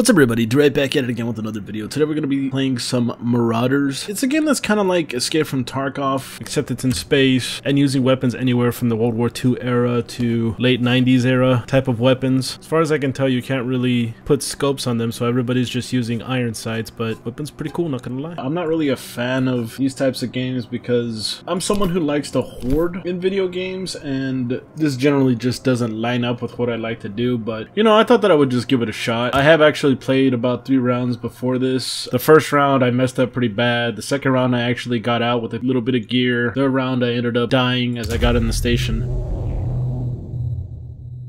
What's up everybody, right back at it again with another video. Today we're going to be playing some Marauders. It's a game that's kind of like Escape from Tarkov, except it's in space and using weapons anywhere from the World War II era to late 90s era type of weapons. As far as I can tell, you can't really put scopes on them, so everybody's just using iron sights, but weapons pretty cool, not gonna lie. I'm not really a fan of these types of games because I'm someone who likes to hoard in video games, and this generally just doesn't line up with what I like to do, but you know, I thought that I would just give it a shot. I have actually played about three rounds before this. The first round I messed up pretty bad. The second round I actually got out with a little bit of gear. Third round I ended up dying as I got in the station.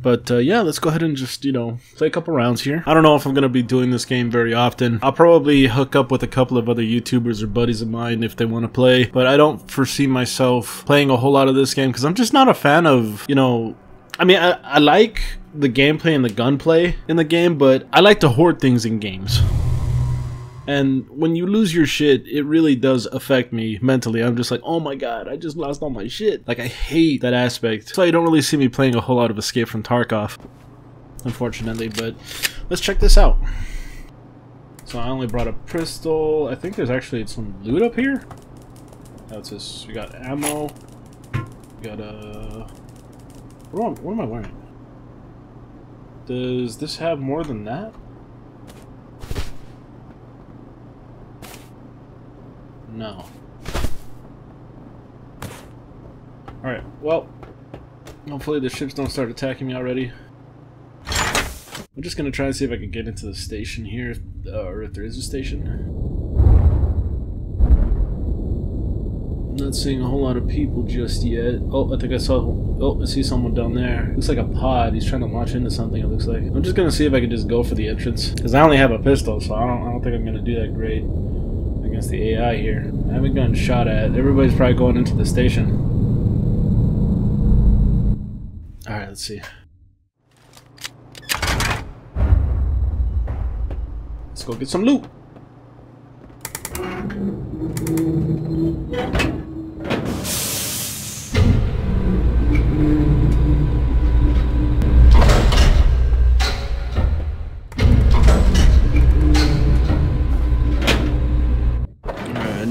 But uh, yeah, let's go ahead and just, you know, play a couple rounds here. I don't know if I'm going to be doing this game very often. I'll probably hook up with a couple of other YouTubers or buddies of mine if they want to play. But I don't foresee myself playing a whole lot of this game because I'm just not a fan of, you know, I mean, I, I like the gameplay and the gunplay in the game, but I like to hoard things in games. And when you lose your shit, it really does affect me mentally. I'm just like, oh my god, I just lost all my shit. Like, I hate that aspect. So you don't really see me playing a whole lot of Escape from Tarkov, unfortunately. But let's check this out. So I only brought a pistol. I think there's actually some loot up here. That's this. We got ammo. We got a. What am, what am I wearing? Does this have more than that? No. Alright, well, hopefully the ships don't start attacking me already. I'm just gonna try and see if I can get into the station here, uh, or if there is a station. Not seeing a whole lot of people just yet. Oh, I think I saw... Oh, I see someone down there. Looks like a pod. He's trying to launch into something, it looks like. I'm just gonna see if I can just go for the entrance. Because I only have a pistol, so I don't, I don't think I'm gonna do that great against the AI here. I haven't gotten shot at. Everybody's probably going into the station. Alright, let's see. Let's go get some loot.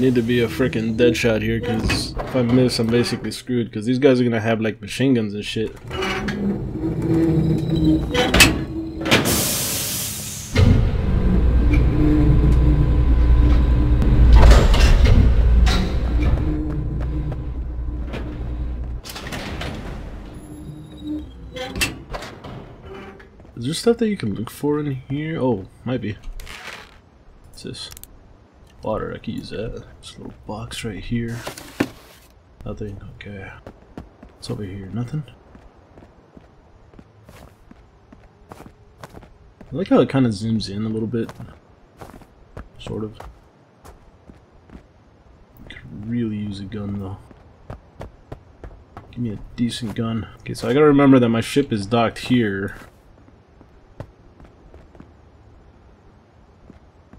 Need to be a freaking dead shot here because if I miss, I'm basically screwed because these guys are gonna have like machine guns and shit. Is there stuff that you can look for in here? Oh, might be. What's this? Water, I can use that. This little box right here. Nothing, okay. What's over here? Nothing? I like how it kind of zooms in a little bit. Sort of. Could really use a gun though. Give me a decent gun. Okay, so I gotta remember that my ship is docked here.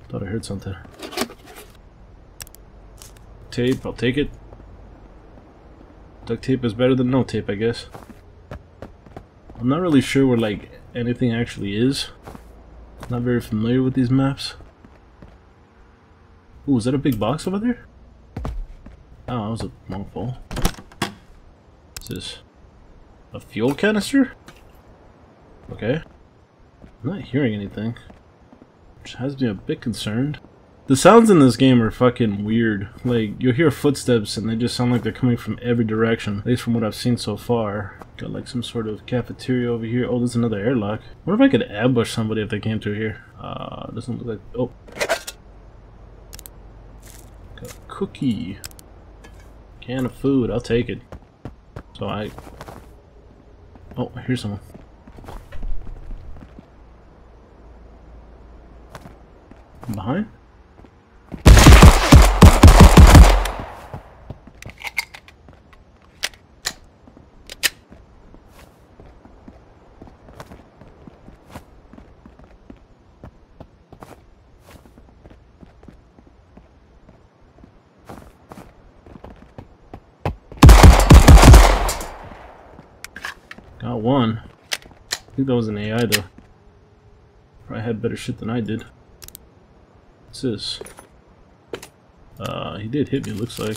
Thought I heard something tape, I'll take it. Duct tape is better than no tape, I guess. I'm not really sure where, like, anything actually is. Not very familiar with these maps. Ooh, is that a big box over there? Oh, that was a monkfall. What's this? A fuel canister? Okay. I'm not hearing anything. Which has me a bit concerned. The sounds in this game are fucking weird. Like, you'll hear footsteps and they just sound like they're coming from every direction. At least from what I've seen so far. Got like some sort of cafeteria over here. Oh, there's another airlock. What if I could ambush somebody if they came through here? Uh, doesn't look like... Oh. Got a cookie. Can of food. I'll take it. So I... Oh, here's someone. Behind? Got one. I think that was an AI though. Probably had better shit than I did. What's this? Uh, he did hit me, looks like.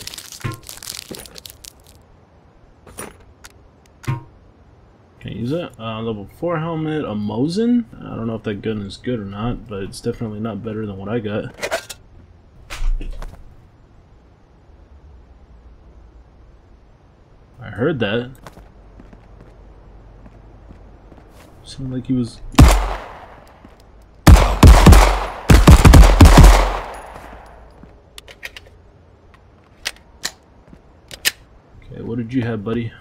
Can't use it? Uh, level 4 helmet, a Mosin? I don't know if that gun is good or not, but it's definitely not better than what I got. I heard that. Seemed like he was... Okay, what did you have, buddy?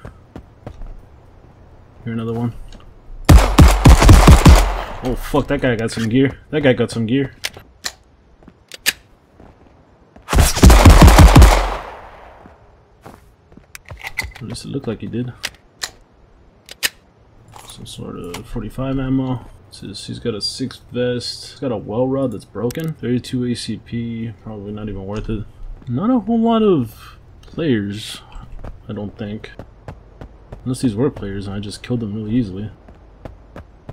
Here another one. Oh fuck, that guy got some gear. That guy got some gear. At least it looked like he did. Sort of 45 ammo. Says he's got a 6 vest. He's got a Welrod that's broken. 32 ACP. Probably not even worth it. Not a whole lot of players, I don't think. Unless these were players and I just killed them really easily.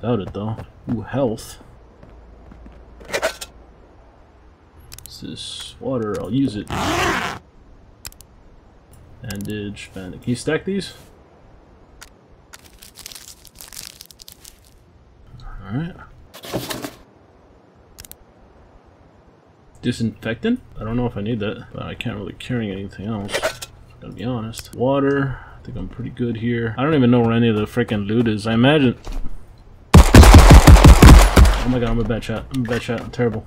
Doubt it though. Ooh, health. What's this? Water, I'll use it. Bandage, bandage. Can you stack these? Alright. Disinfectant? I don't know if I need that, but I can't really carry anything else. Gotta be honest. Water. I think I'm pretty good here. I don't even know where any of the freaking loot is. I imagine... Oh my god, I'm a bad shot. I'm a bad shot. I'm terrible.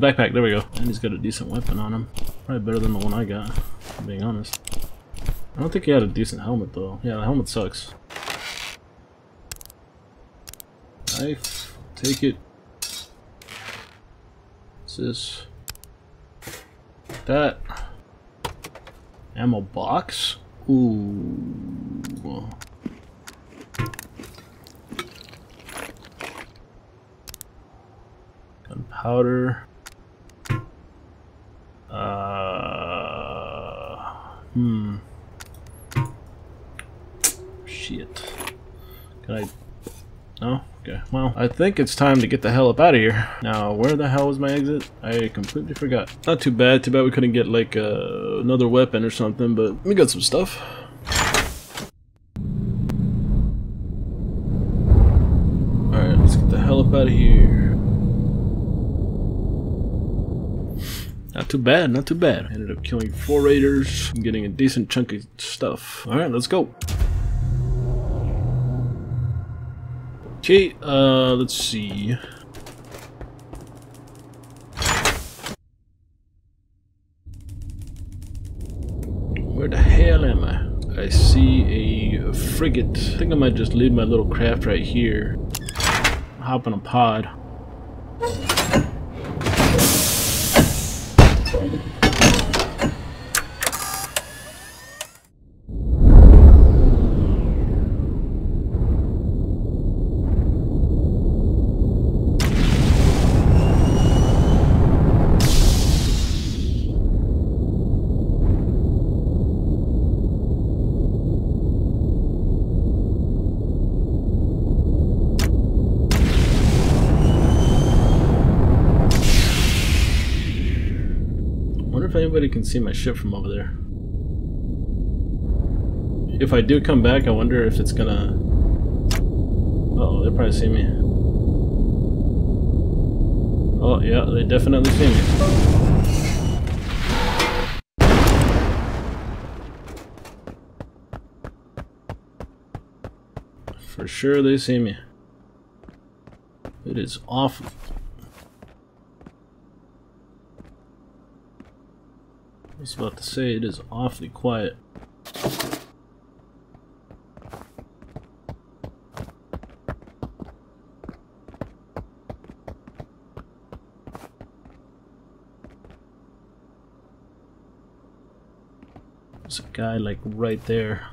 Backpack, there we go. And he's got a decent weapon on him. Probably better than the one I got, being honest. I don't think he had a decent helmet though. Yeah, the helmet sucks. Knife, take it. What's this? That. Ammo box? Ooh. Gunpowder. Hmm. Shit. Can I... No? Okay, well, I think it's time to get the hell up out of here. Now, where the hell was my exit? I completely forgot. Not too bad. Too bad we couldn't get, like, uh, another weapon or something, but we got some stuff. Alright, let's get the hell up out of here. Not too bad, not too bad. Ended up killing four raiders, getting a decent chunk of stuff. Alright, let's go. Okay, uh, let's see. Where the hell am I? I see a frigate. I think I might just leave my little craft right here. Hop on a pod. If anybody can see my ship from over there. If I do come back, I wonder if it's gonna... Uh oh, they'll probably see me. Oh, yeah, they definitely see me. For sure they see me. It is awful. Was about to say it is awfully quiet. There's a guy like right there.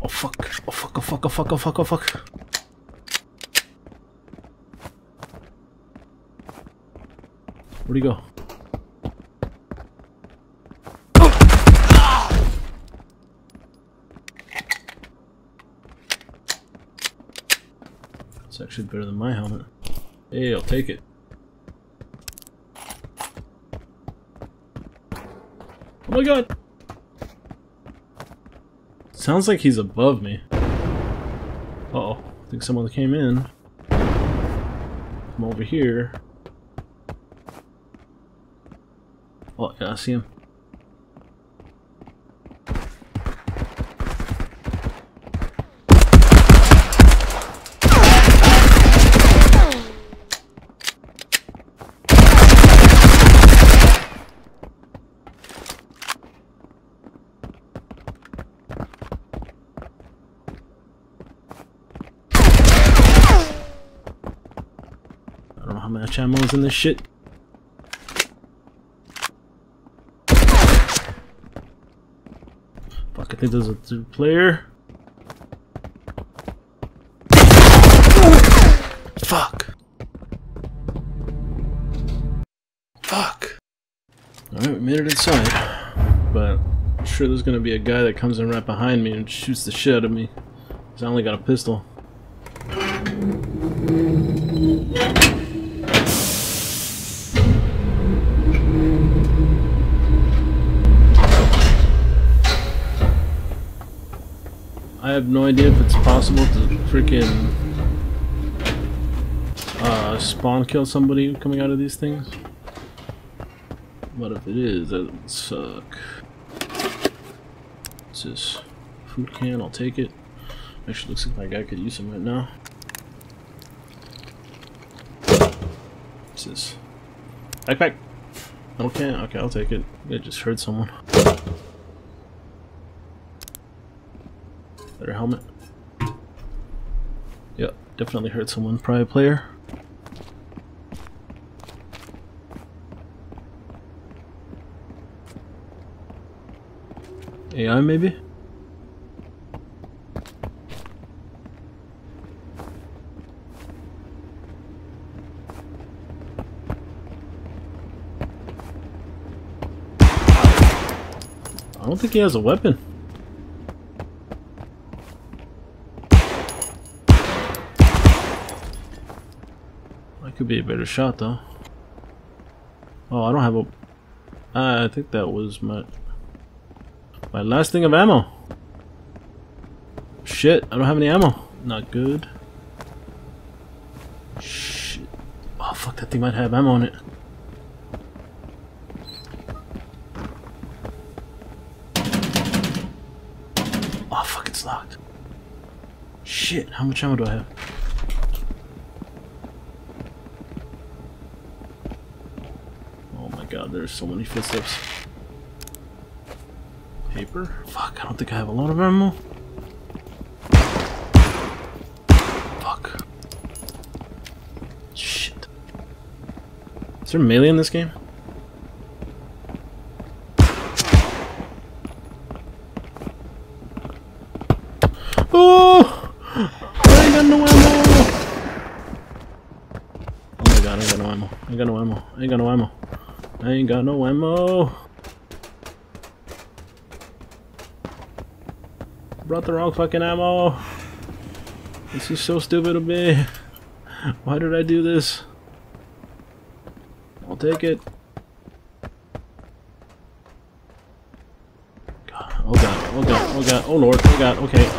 Oh fuck. Oh fuck, oh fuck, oh fuck, oh fuck, oh fuck. Where'd he go? It's actually better than my helmet. Hey, I'll take it. Oh my god! Sounds like he's above me. Uh oh I think someone came in. I'm over here. Oh, yeah, I see him. I don't know how much ammo is in this shit. Fuck, I think there's a two player. Fuck. Fuck. Alright, we made it inside. But I'm sure there's gonna be a guy that comes in right behind me and shoots the shit out of me. Cause I only got a pistol. Have no idea if it's possible to freaking uh, spawn kill somebody coming out of these things. But if it is, that would suck. What's this? Food can, I'll take it. Actually looks like my guy could use some right now. What's this? Backpack! Okay, okay, I'll take it. I just heard someone. Better helmet. Yep, definitely heard someone. Private player. AI maybe? I don't think he has a weapon. Be a better shot though. Oh, I don't have a. Uh, think that was my my last thing of ammo. Shit, I don't have any ammo. Not good. Shit. Oh fuck, that thing might have ammo on it. Oh fuck, it's locked. Shit, how much ammo do I have? Oh my god, there's so many footsteps. Paper? Fuck, I don't think I have a lot of ammo. Fuck. Shit. Is there melee in this game? Oh! I got no ammo! Oh my god, I got no ammo. I got no ammo. I got no ammo. I ain't got no ammo. Brought the wrong fucking ammo. This is so stupid of me. Why did I do this? I'll take it. God, oh god, oh god, oh god, oh lord, oh god, okay.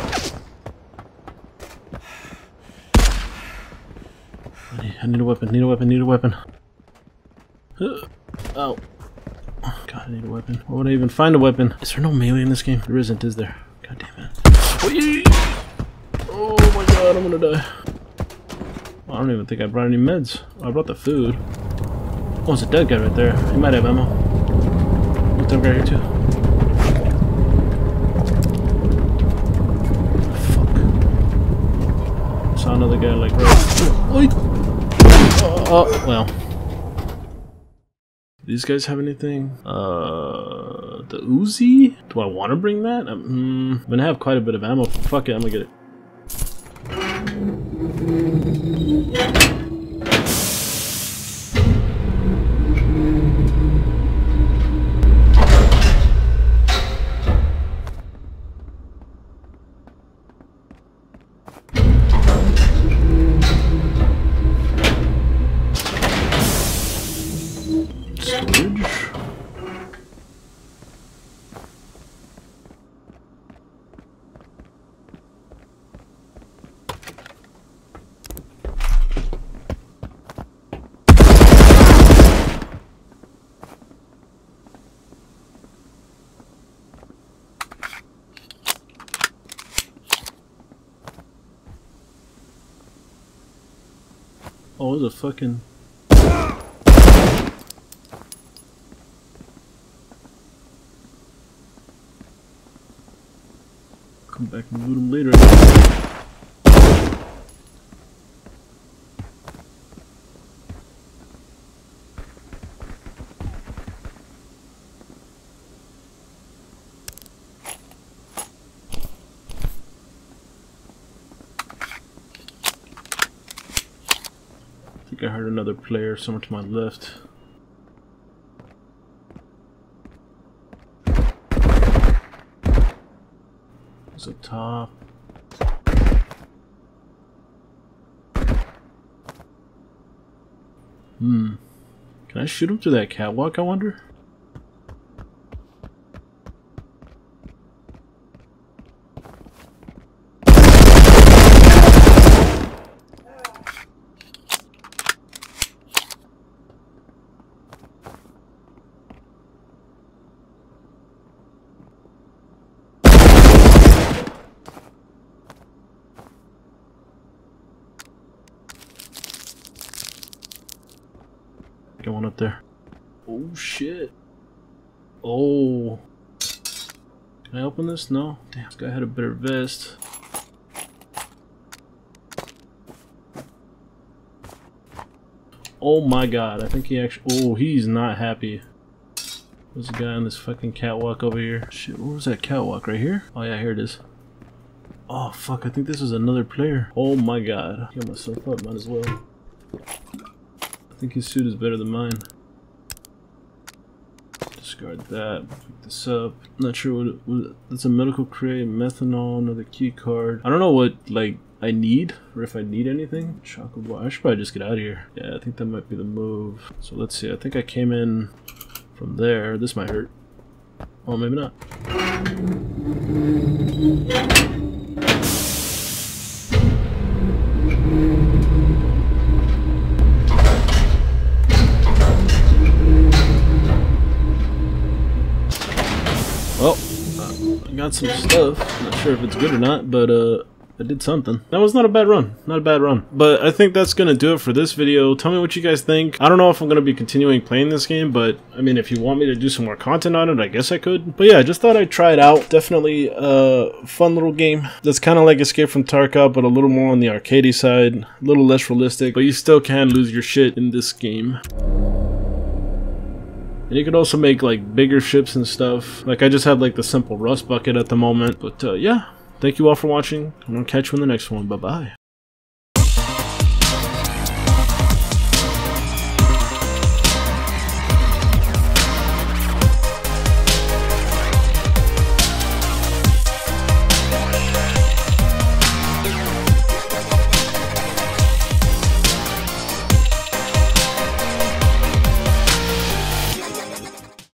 I need, I need a weapon, need a weapon, need a weapon. Oh. God, I need a weapon. Where would I even find a weapon? Is there no melee in this game? There isn't, is there? God damn it. Oh my god, I'm gonna die. I don't even think I brought any meds. I brought the food. Oh, it's a dead guy right there. He might have ammo. What's that guy here too? Fuck. Saw another guy like right. Oh, oh, well. These guys have anything? Uh, the Uzi? Do I want to bring that? Um, I'm gonna have quite a bit of ammo. Fuck it, I'm gonna get it. Oh, a fucking... Come back and loot them I heard another player somewhere to my left. There's a top. Hmm. Can I shoot him through that catwalk, I wonder? Got one up there. Oh shit. Oh. I this? No? Damn, this guy had a better vest. Oh my god, I think he actually- Oh, he's not happy. There's a guy on this fucking catwalk over here. Shit, where was that catwalk? Right here? Oh yeah, here it is. Oh fuck, I think this is another player. Oh my god. Get myself up, might as well. I think his suit is better than mine. Discard that. Pick this up. Not sure what, it, what it's a medical crate, methanol, another key card. I don't know what like I need or if I need anything. Chocolate bar. I should probably just get out of here. Yeah, I think that might be the move. So let's see. I think I came in from there. This might hurt. Oh, maybe not. Uh, got some stuff. Not sure if it's good or not, but uh, I did something. That was not a bad run. Not a bad run. But I think that's going to do it for this video. Tell me what you guys think. I don't know if I'm going to be continuing playing this game, but I mean, if you want me to do some more content on it, I guess I could. But yeah, I just thought I'd try it out. Definitely a fun little game. That's kind of like Escape from Tarkov, but a little more on the arcadey side. A little less realistic, but you still can lose your shit in this game. And you could also make like bigger ships and stuff. Like I just have like the simple rust bucket at the moment. But uh, yeah, thank you all for watching. I'm gonna catch you in the next one. Bye bye.